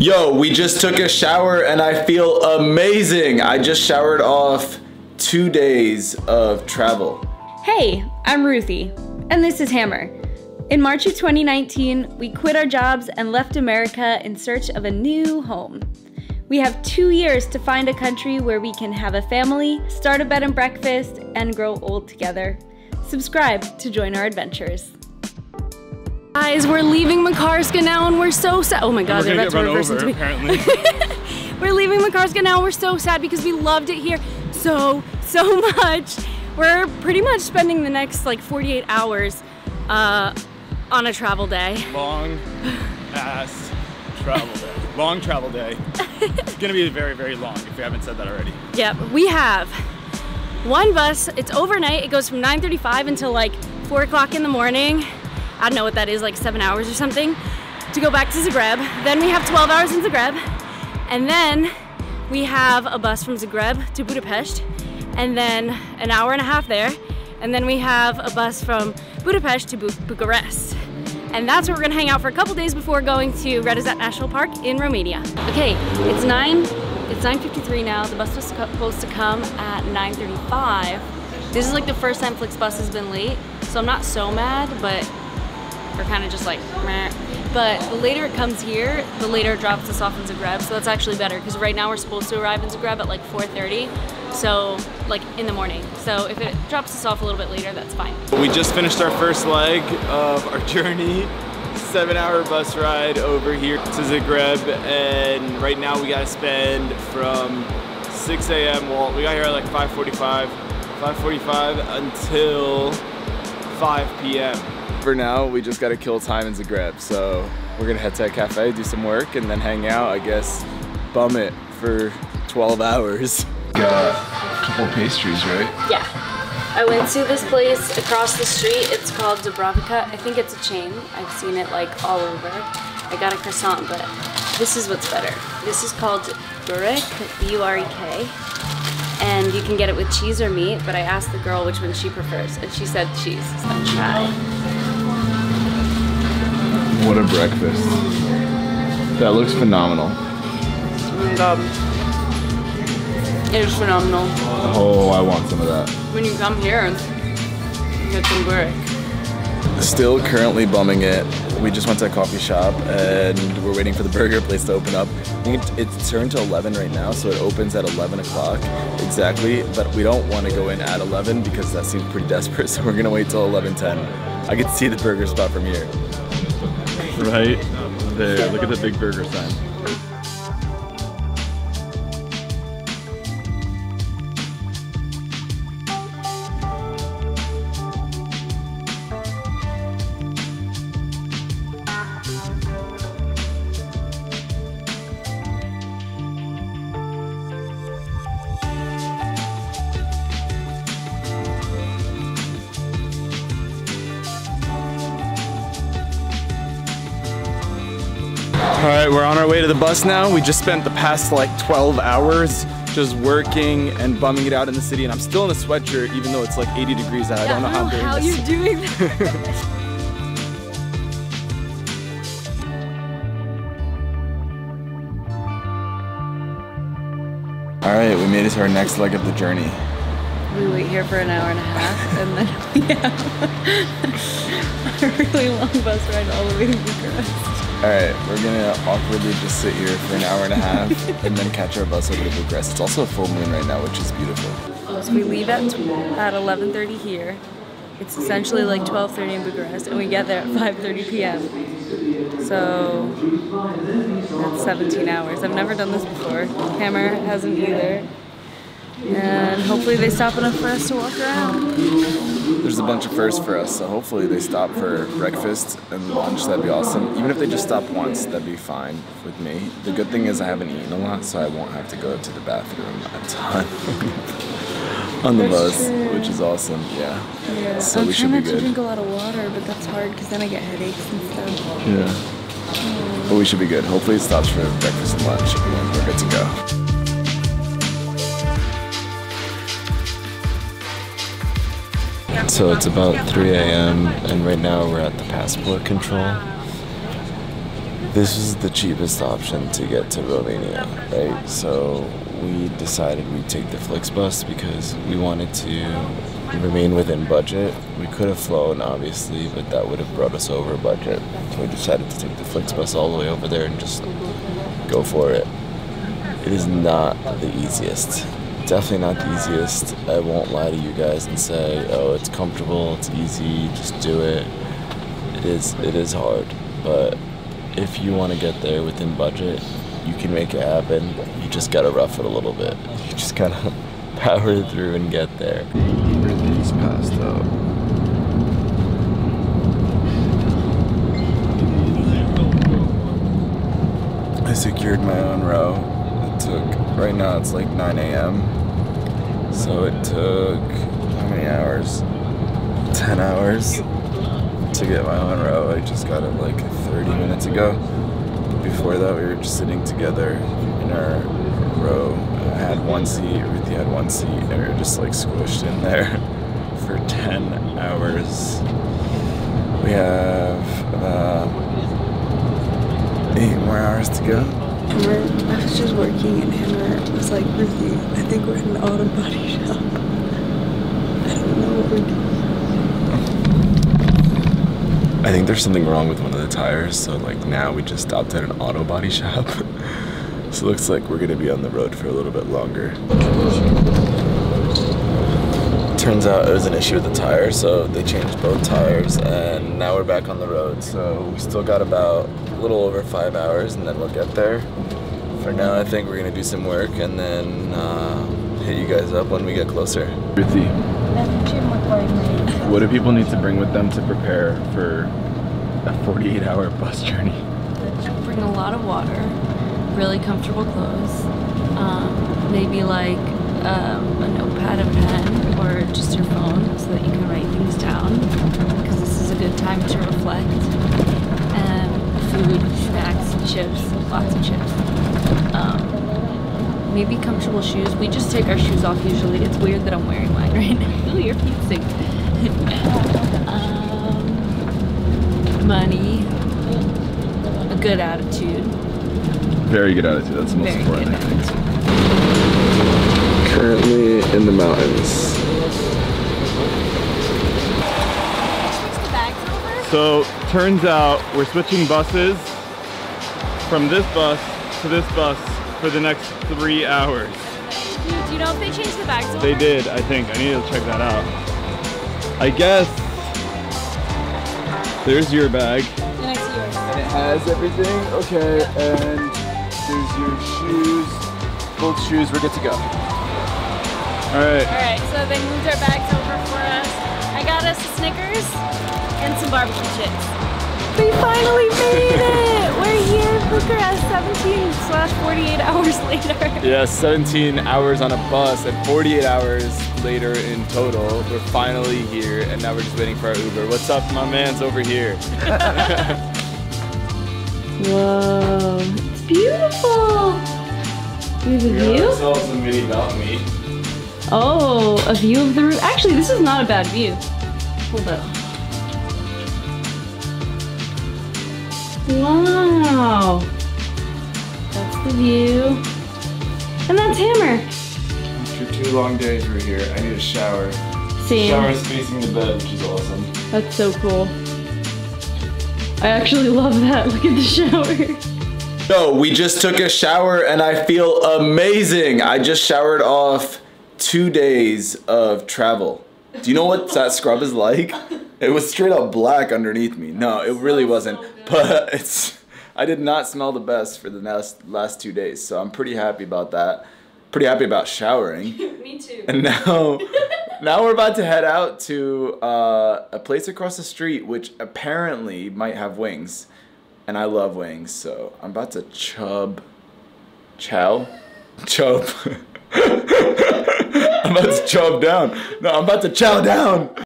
Yo, we just took a shower and I feel amazing. I just showered off two days of travel. Hey, I'm Ruthie, and this is Hammer. In March of 2019, we quit our jobs and left America in search of a new home. We have two years to find a country where we can have a family, start a bed and breakfast, and grow old together. Subscribe to join our adventures. Guys, we're leaving Makarska now and we're so sad. Oh my god, We're they're gonna about get to run over, into me. apparently. We're leaving Makarska now and we're so sad because we loved it here so, so much. We're pretty much spending the next like 48 hours uh, on a travel day. Long ass travel day. Long travel day. It's gonna be very, very long if you haven't said that already. Yep, we have one bus. It's overnight. It goes from 9:35 until like 4 o'clock in the morning. I don't know what that is, like seven hours or something, to go back to Zagreb. Then we have 12 hours in Zagreb, and then we have a bus from Zagreb to Budapest, and then an hour and a half there, and then we have a bus from Budapest to Bu- Bucharest. And that's where we're gonna hang out for a couple days before going to Retezat National Park in Romania. Okay, it's nine, it's 9.53 now. The bus was supposed to come at 9.35. This is like the first time Flixbus has been late, so I'm not so mad, but we're kind of just like, meh. But the later it comes here, the later it drops us off in Zagreb, so that's actually better, because right now we're supposed to arrive in Zagreb at like 4.30, so like in the morning. So if it drops us off a little bit later, that's fine. We just finished our first leg of our journey. Seven hour bus ride over here to Zagreb and right now we gotta spend from 6 a.m. Well, we got here at like 5.45, 5.45 until 5 p.m. For now, we just gotta kill time in Zagreb. So we're gonna head to a cafe, do some work, and then hang out, I guess, bum it for 12 hours. Got a couple pastries, right? Yeah. I went to this place across the street. It's called Dubrovka. I think it's a chain. I've seen it like all over. I got a croissant, but this is what's better. This is called Burek, B-U-R-E-K. And you can get it with cheese or meat, but I asked the girl which one she prefers, and she said cheese. So try. What a breakfast. That looks phenomenal. My god. It is phenomenal. Oh, I want some of that. When you come here, get some Burek. Still currently bumming it. We just went to a coffee shop and we're waiting for the burger place to open up. It's turned to 11 right now, so it opens at 11 o'clock exactly. But we don't want to go in at 11 because that seems pretty desperate, so we're gonna wait till 11:10. I can see the burger spot from here. Right there, look at the big burger sign. All right, we're on our way to the bus now. We just spent the past like 12 hours just working and bumming it out in the city, and I'm still in a sweatshirt even though it's like 80 degrees out. I don't know how I'm doing how this. you doing that. All right, we made it to our next leg of the journey. We wait here for an hour and a half, and then we have a really long bus ride all the way to Bucharest. All right, we're gonna awkwardly just sit here for an hour and a half and then catch our bus over to Bucharest. It's also a full moon right now, which is beautiful. So we leave at at 11:30 here. It's essentially like 12:30 in Bucharest, and we get there at 5:30 p.m. So that's 17 hours. I've never done this before. Hammer hasn't either. And hopefully they stop enough for us to walk around. There's a bunch of firsts for us, so hopefully they stop for breakfast and lunch. That'd be awesome. Even if they just stop once, that'd be fine with me. The good thing is I haven't eaten a lot, so I won't have to go to the bathroom a ton on the That's bus, true. which is awesome. Yeah. Yeah, So I'm we should trying be not to good. drink a lot of water, but that's hard because then I get headaches and stuff. Yeah. But we should be good. Hopefully it stops for breakfast and lunch, and then we're good to go. So it's about 3 a.m. and right now we're at the passport control. this was the cheapest option to get to Romania, right? So we decided we'd take the Flixbus because we wanted to remain within budget. We could have flown, obviously, but that would have brought us over budget. So we decided to take the Flixbus all the way over there and just go for it. It is not the easiest. Definitely not the easiest. I won't lie to you guys and say, oh, it's comfortable, it's easy, just do it. It is. It is hard, but if you want to get there within budget, you can make it happen. You just gotta rough it a little bit. You just gotta power through and get there. Everything's passed out. I secured my own row. Took, right now it's like 9 a.m. So it took, how many hours? 10 hours to get my own row. I just got it like 30 minutes ago. Before that, we were just sitting together in our row. I had one seat, Ruthie had one seat, and we were just like squished in there for 10 hours. We have about eight more hours to go. Hammer, I was just working and Hammer was like, Ruthie, I think we're in an auto body shop. I don't know what we're doing. I think there's something wrong with one of the tires, so like now we just stopped at an auto body shop. so it looks like we're gonna be on the road for a little bit longer. Turns out it was an issue with the tire, so they changed both tires, and now we're back on the road. So we still got about a little over five hours, and then we'll get there. For now, I think we're gonna do some work, and then uh, hit you guys up when we get closer. Ruthie, what do people need to bring with them to prepare for a 48 hour bus journey? Bring a lot of water, really comfortable clothes, um, maybe like um, a notepad and pen or just your phone so that you can write things down because this is a good time to reflect. And food, snacks, chips, lots of chips. Um, maybe comfortable shoes. We just take our shoes off usually. It's weird that I'm wearing mine right now. Ooh, your feet stink. um, money, a good attitude. Very good attitude. That's the most Very important good thing. Currently in the mountains. So turns out we're switching buses from this bus to this bus for the next three hours. Dude, do you know if they changed the bags over? They did, I think. I need to check that out. I guess there's your bag. And I see yours. And it has everything. Okay, and there's your shoes. Both shoes, we're good to go. All right. All right, so they moved our bags over for us. I got us Snickers and some barbecue chips. We finally made it! We're here in Bucharest 17 slash 48 hours later. Yeah, 17 hours on a bus and 48 hours later in total. We're finally here and now we're just waiting for our Uber. What's up? My man's over here. Whoa, it's beautiful. You have a view? ourselves a mini balcony. Oh, a view of the roof. Actually, this is not a bad view. Hold up. Wow. That's the view. And that's Hammer. After two long days, we're here. I need a shower. Same. Shower's facing the bed, which is awesome. That's so cool. I actually love that. Look at the shower. So we just took a shower and I feel amazing. I just showered off two days of travel. Do you know what that scrub is like? It was straight up black underneath me. No, it really wasn't. But it's I did not smell the best for the last last two days. So I'm pretty happy about that. Pretty happy about showering. Me too. And now, now we're about to head out to uh, a place across the street, which apparently might have wings, and I love wings, so I'm about to chub, chow, chub. I'm about to chub down. No, I'm about to chow down.